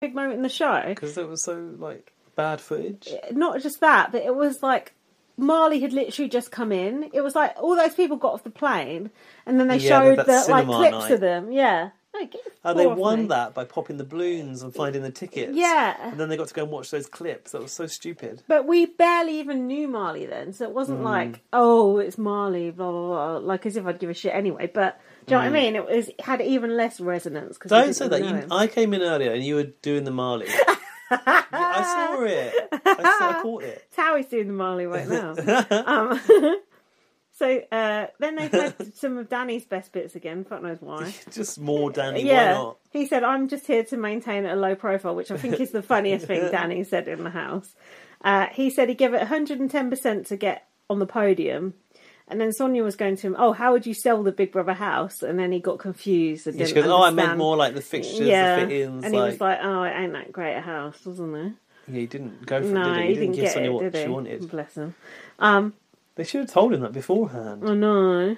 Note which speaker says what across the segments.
Speaker 1: big moment in the show.
Speaker 2: Because it was so like bad footage.
Speaker 1: Not just that, but it was like Marley had literally just come in. It was like all those people got off the plane, and then they
Speaker 2: Yeah,
Speaker 1: showed the like clips
Speaker 2: night.
Speaker 1: of them. Yeah. No, get
Speaker 2: Oh, they won
Speaker 1: me.
Speaker 2: that by popping the balloons and finding the tickets.
Speaker 1: Yeah.
Speaker 2: And then they got to go and watch those clips. That was so stupid.
Speaker 1: But we barely even knew Marley then, so it wasn't
Speaker 2: Mm.
Speaker 1: like, oh, it's Marley, blah blah blah, like as if I'd give a shit anyway. But do you know what I mean? It was it had even less resonance. Cause we
Speaker 2: Mm. Don't
Speaker 1: didn't
Speaker 2: say that.
Speaker 1: know
Speaker 2: You,
Speaker 1: him.
Speaker 2: I came in earlier and you were doing the Marley. I saw it. I, saw, I caught it.
Speaker 1: Towie's doing the Marley right now. um, so uh, then they played some of Danny's best bits again. Fuck knows why.
Speaker 2: Just more Danny. Why
Speaker 1: yeah,
Speaker 2: not?
Speaker 1: he said, "I'm just here to maintain a low profile," which I think is the funniest thing Danny said in the house. Uh, he said he gave it 110 percent to get on the podium. And then Sonia was going to him, oh, how would you sell the Big Brother house? And then he got confused and didn't
Speaker 2: goes, oh, I meant more like the fixtures,
Speaker 1: yeah.
Speaker 2: the fit-ins.
Speaker 1: and he
Speaker 2: like,
Speaker 1: was like, oh, it ain't that great a house, wasn't it?
Speaker 2: yeah, he didn't go for
Speaker 1: No,
Speaker 2: it, did he?
Speaker 1: he
Speaker 2: He
Speaker 1: didn't
Speaker 2: give Sonia what she wanted.
Speaker 1: Bless him. Um,
Speaker 2: They should have told him that beforehand.
Speaker 1: I know.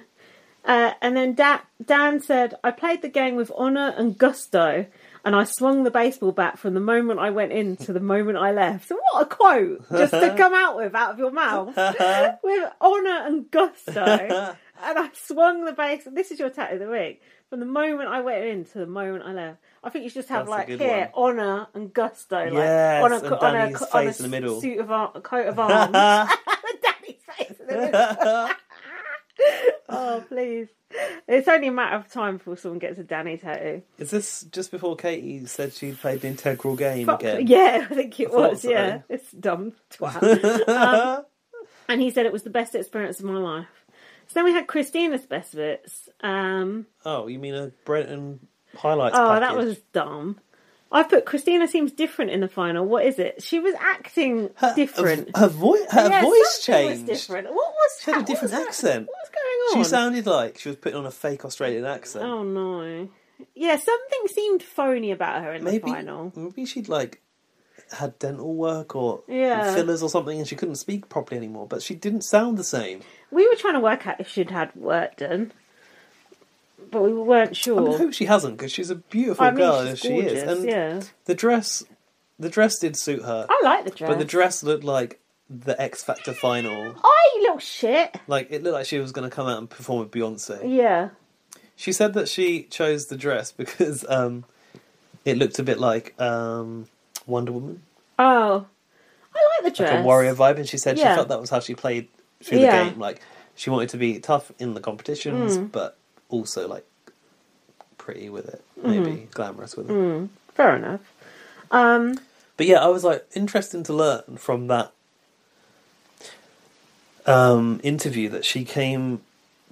Speaker 1: Uh, and then da- Dan said, I played the game with honour and gusto, and I swung the baseball bat from the moment I went in to the moment I left. So what a quote just to come out with out of your mouth. with honour and gusto. and I swung the base. This is your tattoo of the week. From the moment I went in to the moment I left. I think you should just have
Speaker 2: That's
Speaker 1: like here honour and gusto, like
Speaker 2: Yes,
Speaker 1: on a,
Speaker 2: and
Speaker 1: on a, on a
Speaker 2: in the middle.
Speaker 1: suit of ar- a coat of arms. Danny's face in the middle. Oh please! It's only a matter of time before someone gets a Danny tattoo.
Speaker 2: Is this just before Katie said she played the integral game
Speaker 1: Fuck-
Speaker 2: again?
Speaker 1: Yeah, I think it
Speaker 2: I
Speaker 1: was.
Speaker 2: so.
Speaker 1: Yeah, it's dumb twat. um, and he said it was the best experience of my life. So then we had Christina's best bits. Um,
Speaker 2: Oh, you mean a Brenton highlights
Speaker 1: oh,
Speaker 2: package?
Speaker 1: that was dumb. I put Christina seems different in the final. What is it? She was acting different.
Speaker 2: Her, voice, her
Speaker 1: Yeah,
Speaker 2: voice
Speaker 1: something was
Speaker 2: changed.
Speaker 1: different. What was
Speaker 2: She had a
Speaker 1: that?
Speaker 2: different
Speaker 1: What was that?
Speaker 2: accent.
Speaker 1: Going on?
Speaker 2: She sounded like she was putting on a fake Australian accent.
Speaker 1: Oh no. Yeah, something seemed phony about her in
Speaker 2: maybe,
Speaker 1: the final.
Speaker 2: maybe she'd like had dental work or
Speaker 1: Yeah.
Speaker 2: fillers or something, and she couldn't speak properly anymore. But she didn't sound the same.
Speaker 1: We were trying to work out if she'd had work done, but we weren't
Speaker 2: I,
Speaker 1: sure.
Speaker 2: mean, I hope she hasn't because she's a beautiful
Speaker 1: I mean,
Speaker 2: girl as she is. And
Speaker 1: yeah.
Speaker 2: the dress, the dress did suit her,
Speaker 1: I like the dress.
Speaker 2: but the dress looked like the X Factor final.
Speaker 1: Oh, you little shit.
Speaker 2: Like it looked like she was going to come out and perform with Beyonce.
Speaker 1: Yeah.
Speaker 2: She said that she chose the dress because um, it looked a bit like um, Wonder Woman,
Speaker 1: Oh, I like the dress.
Speaker 2: like a warrior vibe, and she said
Speaker 1: Yeah.
Speaker 2: she felt that was how she played through
Speaker 1: Yeah.
Speaker 2: the game. Like she wanted to be tough in the competitions,
Speaker 1: Mm.
Speaker 2: but also like pretty with it,
Speaker 1: Mm-hmm.
Speaker 2: maybe glamorous with it.
Speaker 1: Mm, fair enough. Um,
Speaker 2: But yeah, I was like interesting to learn from that um, interview that she came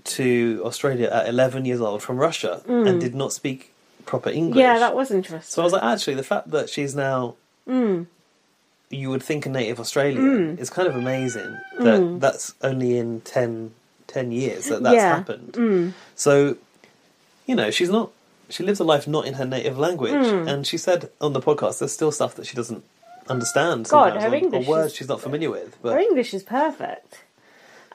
Speaker 2: to Australia at 11 years old from Russia and did not speak proper English.
Speaker 1: Mm. yeah, that was interesting.
Speaker 2: So I was like, actually, the fact that she's now,
Speaker 1: Mm.
Speaker 2: you would think a native Australian, is kind of amazing. That that's only in 10, 10 years that that's
Speaker 1: Yeah.
Speaker 2: happened.
Speaker 1: Mm.
Speaker 2: So, you know, she's not. She lives a life not in her native language,
Speaker 1: Mm.
Speaker 2: and she said on the podcast there's still stuff that she doesn't understand.
Speaker 1: God, her
Speaker 2: or,
Speaker 1: English
Speaker 2: or words
Speaker 1: is-
Speaker 2: she's not familiar with. But...
Speaker 1: Her English is perfect.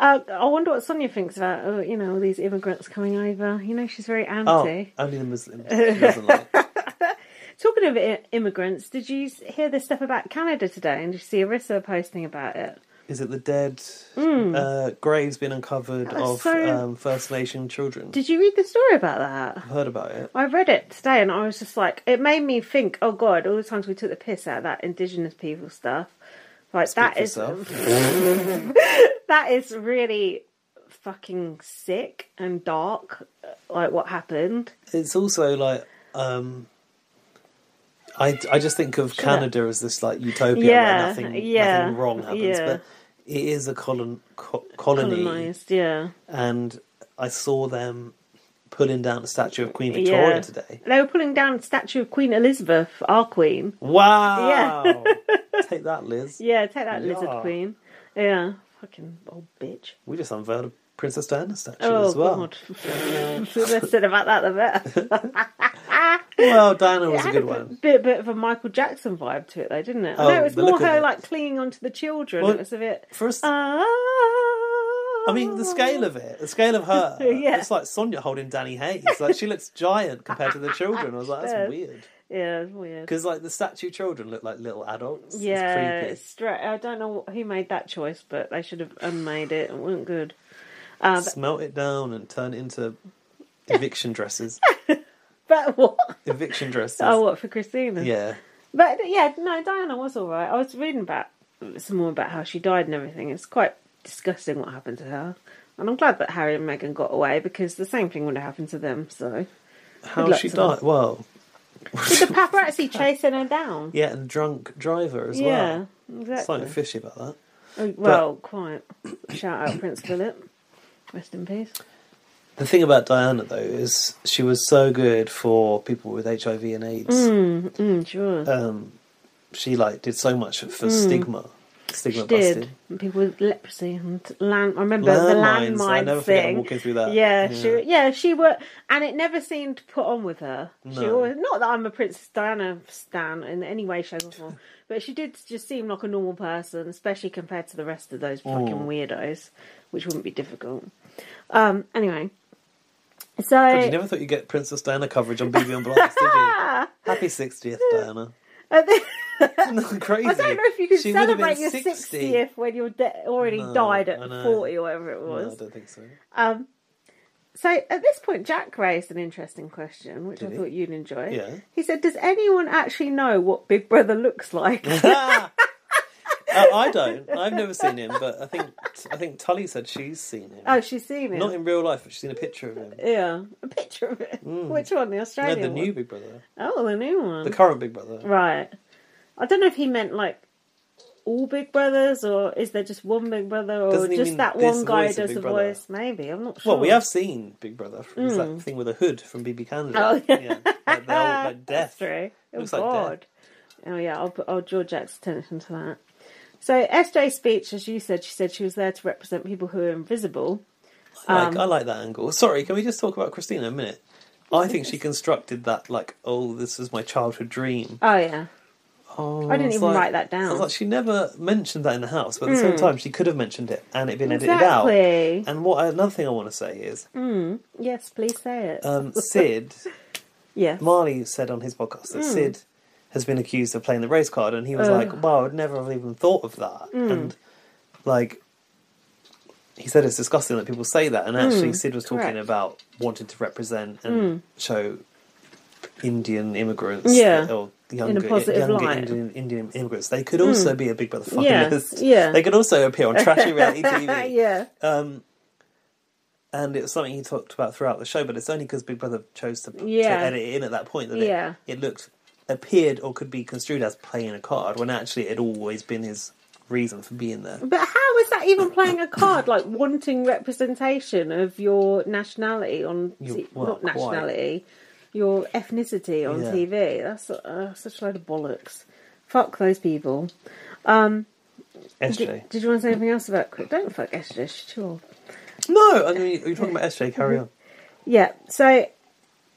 Speaker 1: Uh, I wonder what Sonia thinks about uh, you know all these immigrants coming over. You know she's very anti.
Speaker 2: oh, only the Muslims. She doesn't like.
Speaker 1: Talking of I- immigrants, did you hear this stuff about Canada today? And did you see Arissa posting about it?
Speaker 2: Is it the dead uh, graves being uncovered
Speaker 1: That's
Speaker 2: of
Speaker 1: Mm. so-
Speaker 2: um, First Nation children?
Speaker 1: Did you read the story about that?
Speaker 2: I've heard about it.
Speaker 1: I read it today and I was just like, it made me think, oh god, all the times we took the piss out of that Indigenous people stuff. Like
Speaker 2: Speak
Speaker 1: that is. that is really fucking sick and dark. Like what happened.
Speaker 2: It's also like um, I I just think of
Speaker 1: Shut up.
Speaker 2: Canada as this like utopia
Speaker 1: Yeah,
Speaker 2: where nothing
Speaker 1: yeah,
Speaker 2: nothing wrong happens,
Speaker 1: yeah.
Speaker 2: but it is a colon, co- colony,
Speaker 1: Colonized, yeah.
Speaker 2: and I saw them pulling down the statue of Queen Victoria
Speaker 1: Yeah.
Speaker 2: today.
Speaker 1: They were pulling down the statue of Queen Elizabeth, our queen.
Speaker 2: Wow! Yeah. Take that, Liz.
Speaker 1: Yeah, take that lizard
Speaker 2: Yeah.
Speaker 1: queen. Yeah. Fucking old bitch.
Speaker 2: We just unveiled a Princess Diana statue
Speaker 1: Oh
Speaker 2: as well.
Speaker 1: god. the less said about that the better.
Speaker 2: Well, Diana was
Speaker 1: It
Speaker 2: a good
Speaker 1: a
Speaker 2: one.
Speaker 1: bit, bit, bit of a Michael Jackson vibe to it, though, didn't it?
Speaker 2: Oh,
Speaker 1: no, it was more her like clinging onto the children.
Speaker 2: Well,
Speaker 1: it was a bit.
Speaker 2: First,
Speaker 1: Ah.
Speaker 2: I mean, the scale of it, the scale of her,
Speaker 1: Yeah.
Speaker 2: it's like Sonia holding Danny Hayes. Like she looks giant compared to the children. I was like, that's weird.
Speaker 1: Yeah, it's weird.
Speaker 2: Because like the statue children look like little adults.
Speaker 1: Yeah,
Speaker 2: it's creepy.
Speaker 1: it's stra- I don't know who made that choice, but they should have unmade it. It wasn't good. Uh, but,
Speaker 2: Smelt it down and turn it into eviction dresses.
Speaker 1: but what?
Speaker 2: eviction dresses.
Speaker 1: Oh, what for Christina?
Speaker 2: Yeah.
Speaker 1: But yeah, no, Diana was all right. I was reading about some more about how she died and everything. It's quite disgusting what happened to her, and I'm glad that Harry and Meghan got away because the same thing would have happened to them. So,
Speaker 2: How she died? Well,
Speaker 1: with the paparazzi chasing her down.
Speaker 2: yeah, and drunk driver as
Speaker 1: Yeah,
Speaker 2: well.
Speaker 1: exactly.
Speaker 2: Something fishy about that.
Speaker 1: Oh, well, quite. Shout out Prince Philip. Rest in peace.
Speaker 2: The thing about Diana though is she was so good for people with HIV and AIDS.
Speaker 1: Mm, mm, sure.
Speaker 2: Um, she like did so much for stigma, stigma
Speaker 1: she did. And people with leprosy and land. I remember the landmine
Speaker 2: I never forget
Speaker 1: thing.
Speaker 2: walking through that.
Speaker 1: Yeah,
Speaker 2: Yeah.
Speaker 1: she yeah she were, and it never seemed put on with her. She
Speaker 2: No.
Speaker 1: always, not that I'm a Princess Diana stan in any way, shape, or form, but she did just seem like a normal person, especially compared to the rest of those fucking
Speaker 2: Mm.
Speaker 1: weirdos, which wouldn't be difficult. Um, anyway, so
Speaker 2: God, you never thought you'd get Princess Diana coverage on BB on Blast, did you? Happy 60th, Diana.
Speaker 1: I
Speaker 2: Crazy.
Speaker 1: I don't know if you could
Speaker 2: She would have been
Speaker 1: celebrate your
Speaker 2: 60.
Speaker 1: 60th when you're de- already
Speaker 2: No,
Speaker 1: died at 40 or whatever it
Speaker 2: No,
Speaker 1: was.
Speaker 2: I don't think so.
Speaker 1: Um, so at this point, Jack raised an interesting question, which
Speaker 2: Did
Speaker 1: I
Speaker 2: he?
Speaker 1: thought you'd enjoy.
Speaker 2: Yeah.
Speaker 1: He said, "Does anyone actually know what Big Brother looks like?"
Speaker 2: Uh, I don't. I've never seen him, but I think I think Tully said she's seen him.
Speaker 1: oh, she's seen it.
Speaker 2: Not in real life, but she's seen a picture of him.
Speaker 1: yeah, a picture of it. Which one? The
Speaker 2: No,
Speaker 1: Australian
Speaker 2: the
Speaker 1: one?
Speaker 2: new Big Brother,
Speaker 1: Oh, the new one.
Speaker 2: the current Big Brother.
Speaker 1: Right. I don't know if he meant like all Big Brothers, or is there just one Big Brother, or
Speaker 2: Doesn't
Speaker 1: just that one guy does the
Speaker 2: Brother?
Speaker 1: voice? Maybe I'm not sure.
Speaker 2: Well, we have seen Big Brother. It's that thing with a hood from BB Canada.
Speaker 1: Mm. Oh,
Speaker 2: yeah, like, the old, like death.
Speaker 1: That's true. Oh
Speaker 2: Looks like
Speaker 1: God. Oh yeah, I'll put, I'll draw Jack's attention to that. So SJ's speech, as you said, she said she was there to represent people who are invisible.
Speaker 2: I
Speaker 1: Um,
Speaker 2: like, I like that angle. Sorry, can we just talk about Christina a minute? I think she constructed that like, oh, this is my childhood dream.
Speaker 1: Oh yeah,
Speaker 2: Oh,
Speaker 1: I didn't even
Speaker 2: like-
Speaker 1: write that down.
Speaker 2: like, she never mentioned that in the house, but at the same time, she could have mentioned it and it been edited out. And what another thing I want to say is,
Speaker 1: Yes, please say it.
Speaker 2: um, Sid
Speaker 1: yes.
Speaker 2: Marley said on his podcast
Speaker 1: Hmm.
Speaker 2: that Sid has been accused of playing the race card, and he was
Speaker 1: Ugh.
Speaker 2: like, "Wow, I'd never have even thought of that."
Speaker 1: Hmm.
Speaker 2: And like, he said it's disgusting that people say that. And actually, Sid was talking
Speaker 1: Hmm. correct. Hmm.
Speaker 2: about wanting to represent and show Indian immigrants,
Speaker 1: Yeah.
Speaker 2: or younger,
Speaker 1: positive
Speaker 2: younger
Speaker 1: light.
Speaker 2: Indian, Indian immigrants. They could also be a Big Brother finalist.
Speaker 1: yeah. yeah.
Speaker 2: They could also appear on trashy reality TV.
Speaker 1: yeah.
Speaker 2: Um, and it was something he talked about throughout the show, but it's only because Big Brother chose to,
Speaker 1: Yeah.
Speaker 2: to edit it in at that point that
Speaker 1: Yeah.
Speaker 2: it, it looked appeared or could be construed as playing a card when actually it had always been his reason for being there.
Speaker 1: But how is that even playing a card? Like wanting representation of your nationality on
Speaker 2: Your- well,
Speaker 1: not nationality, your ethnicity on
Speaker 2: Yeah.
Speaker 1: TV. That's uh, such a load of bollocks. Fuck those people. Um,
Speaker 2: SJ.
Speaker 1: did, did you want to say anything else about? Chris? Don't fuck SJ. She's too old.
Speaker 2: No, I mean you're talking about SJ. Carry on.
Speaker 1: Yeah. So,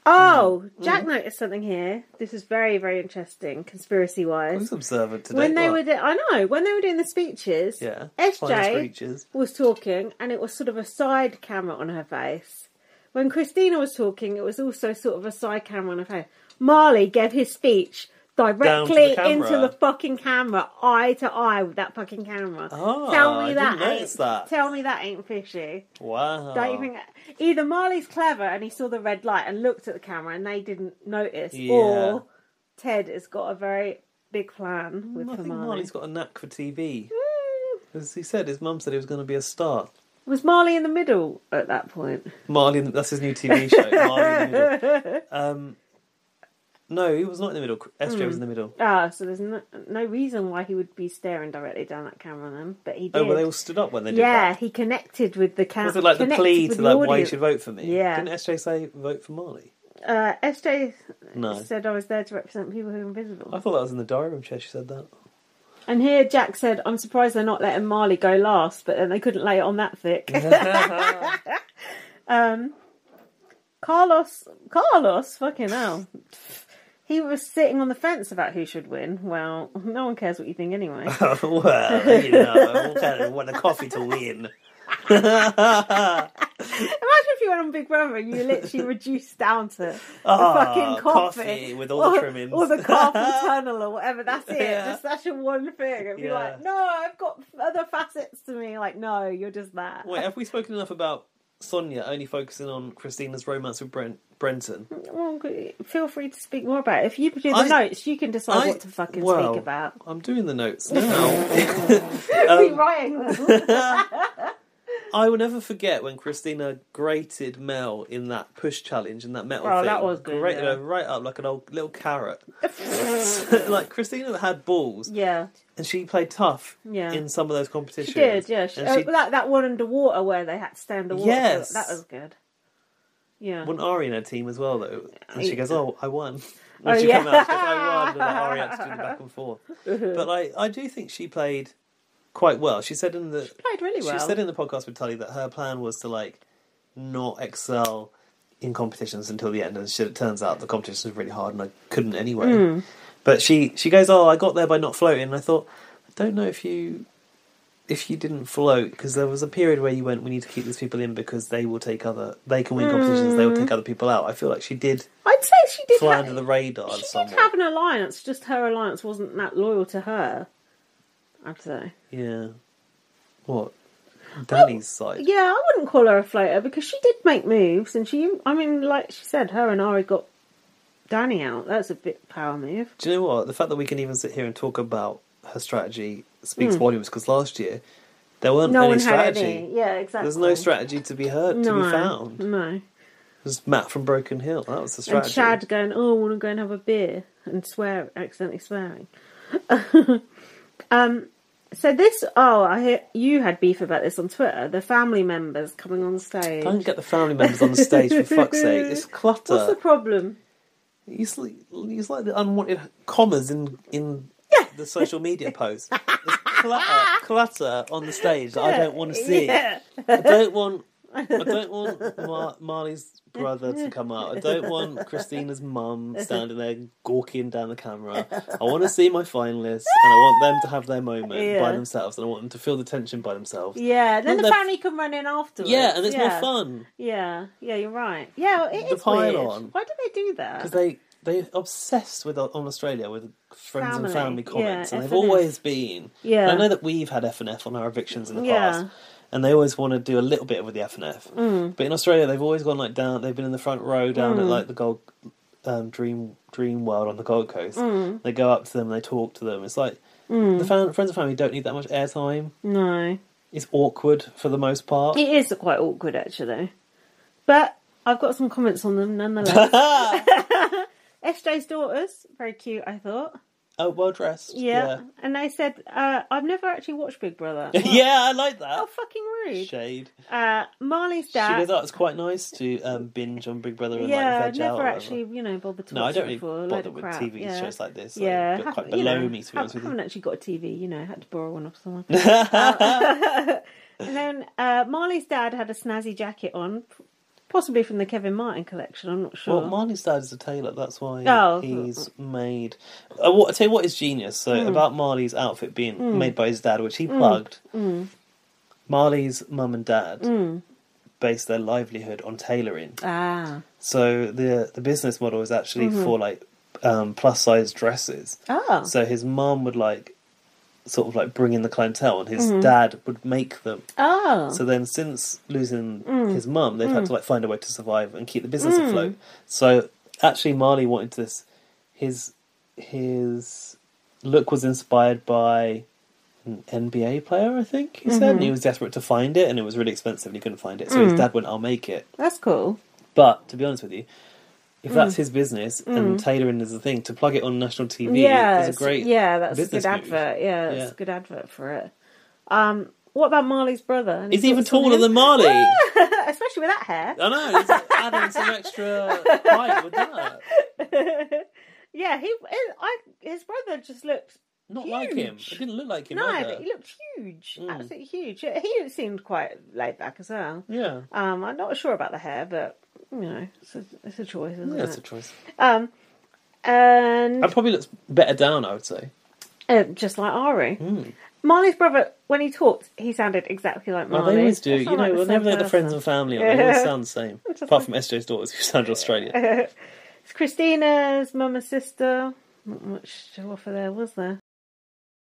Speaker 1: oh,
Speaker 2: Mm.
Speaker 1: Jack noticed something here. This is very, very interesting, conspiracy wise.
Speaker 2: Who's observant today?
Speaker 1: When they
Speaker 2: What?
Speaker 1: were, do- I know, when they were doing the speeches,
Speaker 2: yeah,
Speaker 1: SJ
Speaker 2: creatures.
Speaker 1: was talking, and it was sort of a side camera on her face. When Christina was talking, it was also sort of a side camera on her face. Marley gave his speech directly
Speaker 2: camera.
Speaker 1: into the fucking camera, eye to eye with that fucking camera.
Speaker 2: Ah,
Speaker 1: Tell me
Speaker 2: I
Speaker 1: that
Speaker 2: didn't
Speaker 1: ain't.
Speaker 2: that.
Speaker 1: Tell me that ain't fishy.
Speaker 2: Wow.
Speaker 1: Don't you think? Either Marley's clever and he saw the red light and looked at the camera and they didn't notice,
Speaker 2: Yeah.
Speaker 1: or Ted has got a very big plan with
Speaker 2: I think
Speaker 1: Marley.
Speaker 2: Marley's got a knack for TV.
Speaker 1: Mm.
Speaker 2: As he said, his mum said he was going to be a star.
Speaker 1: Was Marley in the middle at that point?
Speaker 2: Marley, that's his new TV show. Marley in the middle. Um, no, he was not in the middle. SJ was in the middle.
Speaker 1: Ah, so there's no, no reason why he would be staring directly down that camera then, but he did.
Speaker 2: Oh, well, they all stood up when they did
Speaker 1: yeah,
Speaker 2: that.
Speaker 1: he connected with the camera.
Speaker 2: Was it like the plea to like why you should vote for me?
Speaker 1: Yeah.
Speaker 2: Didn't SJ say vote for Marley?
Speaker 1: Uh, SJ
Speaker 2: No.
Speaker 1: said I was there to represent people who are invisible.
Speaker 2: I thought that was in the diary room chair. She said that.
Speaker 1: And here Jack said, I'm surprised they're not letting Marley go last, but then they couldn't lay it on that thick. um, Carlos, Carlos, fucking hell. He was sitting on the fence about who should win. Well, no one cares what you think anyway.
Speaker 2: well, you know, I want a coffee to win.
Speaker 1: Imagine if you went on Big Brother and you literally reduced down to the
Speaker 2: Ah,
Speaker 1: fucking coffee,
Speaker 2: coffee with all the
Speaker 1: or,
Speaker 2: trimmings.
Speaker 1: or the carpal tunnel, or whatever. That's it.
Speaker 2: Yeah.
Speaker 1: Just that's your one thing. It'd be
Speaker 2: Yeah.
Speaker 1: like, no, I've got other facets to me. Like, no, you're just that.
Speaker 2: Wait, have we spoken enough about Sonia only focusing on Christina's romance with Brent Brenton?
Speaker 1: Well, feel free to speak more about it. If you do the
Speaker 2: I-
Speaker 1: notes, you can decide
Speaker 2: I-
Speaker 1: what to fucking
Speaker 2: well,
Speaker 1: speak about.
Speaker 2: I'm doing the notes now.
Speaker 1: Be writing them.
Speaker 2: I will never forget when Christina grated Mel in that push challenge in that metal
Speaker 1: Oh,
Speaker 2: thing.
Speaker 1: that was good,
Speaker 2: Grated
Speaker 1: yeah.
Speaker 2: her right up like an old little carrot. like Christina had balls,
Speaker 1: yeah,
Speaker 2: and she played tough
Speaker 1: Yeah.
Speaker 2: in some of those competitions.
Speaker 1: she did. Yeah, she,
Speaker 2: And
Speaker 1: oh,
Speaker 2: she- uh,
Speaker 1: that that one underwater where they had to stay underwater.
Speaker 2: Yes.
Speaker 1: that was good. Yeah.
Speaker 2: Wasn't Ari in her team as well though? And she goes, "Oh, I won." Oh, when
Speaker 1: Oh,
Speaker 2: she
Speaker 1: yeah.
Speaker 2: came out, she goes, "I won," and then Ari had to do the back and forth. But like, I do think she played quite well. She said in the
Speaker 1: Played really well.
Speaker 2: She said in the podcast with Tully that her plan was to like not excel in competitions until the end, and shit, it turns out the competition was really hard, and I couldn't anyway.
Speaker 1: Hmm.
Speaker 2: But she she goes, "Oh, I got there by not floating." And I thought, I don't know if you if you didn't float because there was a period where you went, "We need to keep these people in because they will take other they can win competitions, they will take other people out." I feel like she did
Speaker 1: I'd say she did.
Speaker 2: fly
Speaker 1: have,
Speaker 2: under the radar
Speaker 1: she did have an alliance. Just her alliance wasn't that loyal to her. I'd say.
Speaker 2: Yeah. What? Danny's side.
Speaker 1: Yeah, I wouldn't call her a floater because she did make moves, and she. I mean, like she said, her and Ari got Danny out. That's a bit power move.
Speaker 2: Do you know what? The fact that we can even sit here and talk about her strategy speaks volumes because last year there weren't.
Speaker 1: No
Speaker 2: any
Speaker 1: one had
Speaker 2: strategy.
Speaker 1: any. Yeah, exactly.
Speaker 2: There's no strategy to be heard, to be found. It
Speaker 1: No.
Speaker 2: was Matt from Broken Hill. That was the strategy. And.
Speaker 1: Chad going, "Oh, I want to go and have a beer," and swear, accidentally swearing. um. So this, oh, I hear you had beef about this on Twitter. The family members coming on stage.
Speaker 2: Don't get the family members on the stage for fuck's sake. It's clutter.
Speaker 1: What's the problem?
Speaker 2: It's like, it's like the unwanted commas in in the social media posts. It's clutter, clutter on the stage that I don't want to see.
Speaker 1: Yeah.
Speaker 2: I don't want. I don't want Mar- Marley's brother to come out. I don't want Christina's mum standing there gawking down the camera. I want to see my finalists, and I want them to have their moment
Speaker 1: Yeah.
Speaker 2: by themselves, and I want them to feel the tension by themselves.
Speaker 1: Yeah, then the
Speaker 2: they're-
Speaker 1: family can run in afterwards.
Speaker 2: Yeah, and it's
Speaker 1: yeah.
Speaker 2: more fun
Speaker 1: Yeah, yeah, you're right. Yeah, it
Speaker 2: The
Speaker 1: is weird.
Speaker 2: pile-on.
Speaker 1: Why do they do that?
Speaker 2: because they they obsessed with on Australia with friends and
Speaker 1: Family,
Speaker 2: family comments,
Speaker 1: yeah,
Speaker 2: and they've always been.
Speaker 1: Yeah.
Speaker 2: I know that we've had F and F on our evictions in the
Speaker 1: Yeah.
Speaker 2: past, and they always want to do a little bit with the F and F.
Speaker 1: Mm.
Speaker 2: But in Australia, they've always gone like down. They've been in the front row down at like the Gold um, Dream Dream World on the Gold Coast.
Speaker 1: Mm.
Speaker 2: They go up to them, and they talk to them. It's like the fam- friends and family don't need that much airtime.
Speaker 1: no,
Speaker 2: It's awkward for the most part.
Speaker 1: it is quite awkward actually. But I've got some comments on them nonetheless. SJ's daughters, very cute. I thought.
Speaker 2: Oh, well dressed.
Speaker 1: Yeah, and they said uh, I've never actually watched Big Brother.
Speaker 2: Yeah, yeah I like
Speaker 1: How
Speaker 2: that.
Speaker 1: fucking rude.
Speaker 2: Shade.
Speaker 1: Uh, Marley's
Speaker 2: She
Speaker 1: dad.
Speaker 2: goes, oh, it's quite nice to um, binge on Big Brother and
Speaker 1: yeah,
Speaker 2: like
Speaker 1: I've
Speaker 2: veg out.
Speaker 1: never actually, you know, bothered to
Speaker 2: No, I don't really
Speaker 1: before. a load
Speaker 2: bother with
Speaker 1: crap.
Speaker 2: TV
Speaker 1: yeah.
Speaker 2: shows like this. Like,
Speaker 1: yeah,
Speaker 2: but quite
Speaker 1: haven't- you
Speaker 2: below
Speaker 1: know,
Speaker 2: me, to be honest with you.
Speaker 1: haven't actually got a TV, you know, I had to borrow one off someone. Uh, and then uh, Marley's dad had a snazzy jacket on, possibly from the Kevin Martin collection. I'm not sure.
Speaker 2: Well, Marley's dad is a tailor. That's why
Speaker 1: Oh.
Speaker 2: he's made. Uh, what, I tell you what is genius. So
Speaker 1: Hmm.
Speaker 2: about Marley's outfit being made by his dad, which he plugged.
Speaker 1: Hmm.
Speaker 2: Marley's mum and dad based their livelihood on tailoring.
Speaker 1: ah,
Speaker 2: So the the business model is actually
Speaker 1: Mm-hmm.
Speaker 2: for like um, plus size dresses.
Speaker 1: oh,
Speaker 2: So his mum would like sort of like bring in the clientele, and
Speaker 1: Mm-hmm.
Speaker 2: his dad would make them.
Speaker 1: oh,
Speaker 2: So then, since losing
Speaker 1: Mm.
Speaker 2: his mum, they've had to like find a way to survive and keep the business afloat. So actually, Marley wanted this. His his look was inspired by an NBA player, I think he said. And
Speaker 1: Mm-hmm.
Speaker 2: he was desperate to find it, and it was really expensive, and he couldn't find it. So
Speaker 1: Mm.
Speaker 2: his dad went, "I'll make it."
Speaker 1: that's cool.
Speaker 2: But to be honest with you. If
Speaker 1: Mm.
Speaker 2: that's his business and tailoring is the thing, to plug it on national TV
Speaker 1: yeah,
Speaker 2: is a great
Speaker 1: yeah, that's a good advert. Yeah, it's
Speaker 2: Yeah.
Speaker 1: a good advert for it. Um, what about Marley's brother?
Speaker 2: He's even taller than Marley.
Speaker 1: especially with that hair.
Speaker 2: I know, he's adding some extra height with that.
Speaker 1: Yeah, he, I, his brother just looked
Speaker 2: Not like him.
Speaker 1: Huge.
Speaker 2: It didn't look like him
Speaker 1: no,
Speaker 2: either.
Speaker 1: but he looked huge,
Speaker 2: Mm.
Speaker 1: absolutely huge. He seemed quite laid back as well.
Speaker 2: Yeah.
Speaker 1: Um, I'm not sure about the hair, but you know, it's a, it's a choice, isn't
Speaker 2: Yeah, that's a choice.
Speaker 1: Um, and
Speaker 2: That probably looks better down, I would say.
Speaker 1: uh, just like Ari.
Speaker 2: Mm.
Speaker 1: Marley's brother, when he talked, he sounded exactly like
Speaker 2: Well,
Speaker 1: Marley.
Speaker 2: they always do.
Speaker 1: They
Speaker 2: You know,
Speaker 1: like the
Speaker 2: whenever
Speaker 1: same
Speaker 2: they're the friends
Speaker 1: person.
Speaker 2: and family, on, they always
Speaker 1: Yeah.
Speaker 2: sound the same. Apart from SJ's daughters, who sound Australian.
Speaker 1: It's Christina's mum and sister. Not much to offer there, was there?